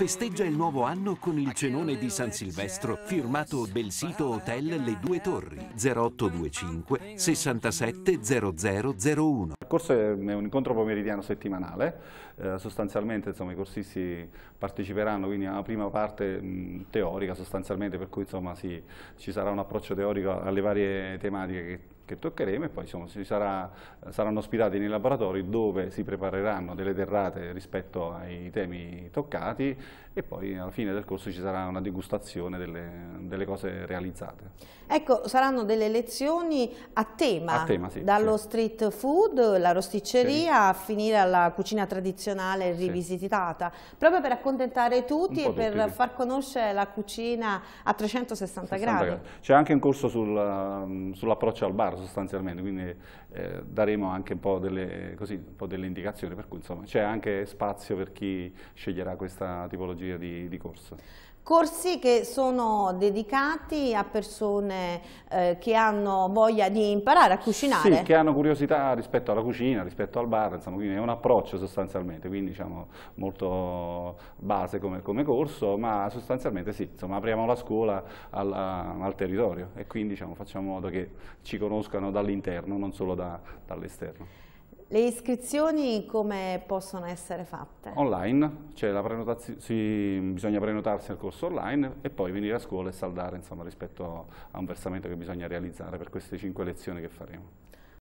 Festeggia il nuovo anno con il cenone di San Silvestro, firmato Belsito Hotel Le Due Torri, 0825 67 0001. Il corso è un incontro pomeridiano settimanale, eh, sostanzialmente insomma, i corsisti parteciperanno quindi a prima parte mh, teorica sostanzialmente per cui insomma, sì, ci sarà un approccio teorico alle varie tematiche che che toccheremo e poi insomma, sarà, saranno ospitati nei laboratori dove si prepareranno delle terrate rispetto ai temi toccati e poi alla fine del corso ci sarà una degustazione delle, delle cose realizzate. Ecco, saranno delle lezioni a tema, a tema sì, dallo sì. street food, la rosticceria, a finire alla cucina tradizionale rivisitata, sì. proprio per accontentare tutti e per tutti, far conoscere la cucina a 360 gradi. C'è anche un corso sul, um, sull'approccio al bar sostanzialmente, quindi eh, daremo anche un po, delle, così, un po' delle indicazioni, per cui c'è anche spazio per chi sceglierà questa tipologia di, di corso. Corsi che sono dedicati a persone eh, che hanno voglia di imparare a cucinare. Sì, che hanno curiosità rispetto alla cucina, rispetto al bar, insomma, quindi è un approccio sostanzialmente, quindi diciamo molto base come, come corso, ma sostanzialmente sì, insomma, apriamo la scuola al, al territorio e quindi diciamo, facciamo in modo che ci conoscano dall'interno, non solo da, dall'esterno. Le iscrizioni come possono essere fatte? Online, cioè sì, bisogna prenotarsi al corso online e poi venire a scuola e saldare insomma, rispetto a un versamento che bisogna realizzare per queste cinque lezioni che faremo.